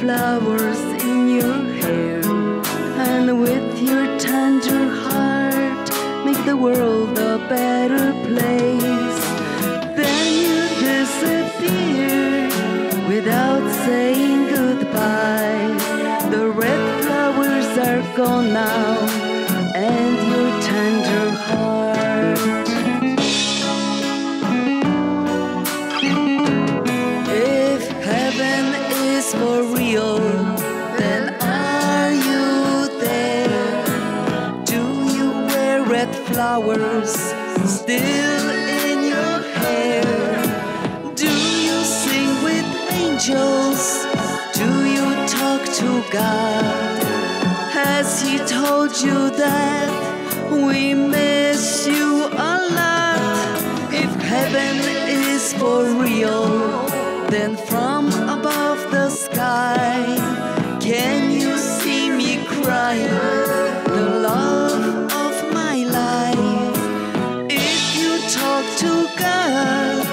flowers in your hair, and with your tender heart, make the world a better place. Then you disappear without saying goodbye. The red flowers are gone now, God? Has He told you that we miss you a lot? If heaven is for real, then from above the sky, can you see me crying? The love of my life. If you talk to God,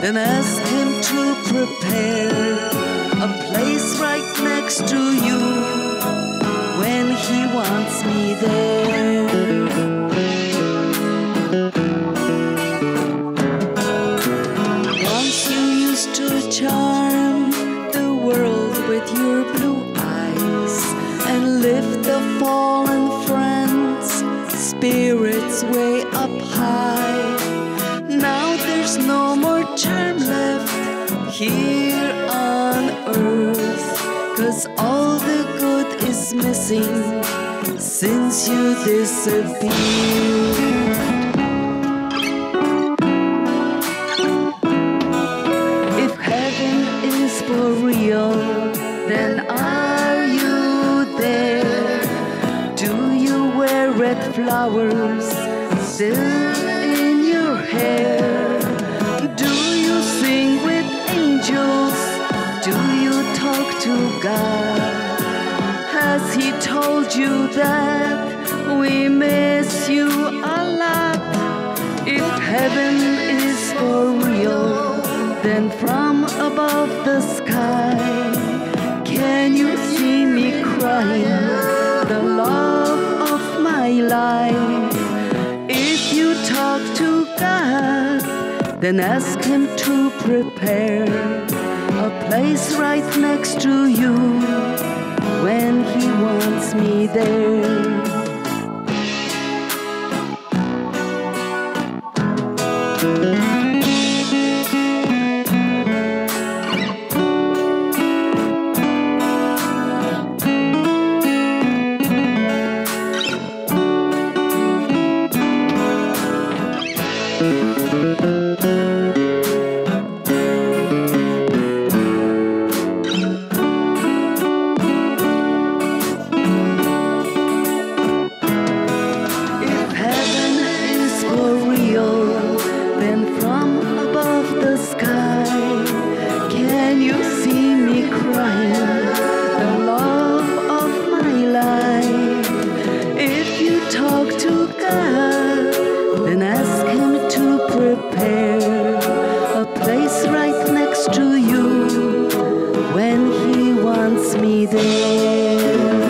then ask Him to prepare a place right next to you when He wants me there. Once you used to charm the world with your blue eyes and lift the fallen friends' spirits way up high. Now there's no more charm left here earth, cause all the good is missing since you disappeared. If heaven is for real, then are you there? Do you wear red flowers still Has He told you that we miss you a lot? If heaven is for real, then from above the sky, can you see me crying? The love of my life. If you talk to God, then ask Him to prepare a place right next to you when He wants me there. Prepare a place right next to you when He wants me there.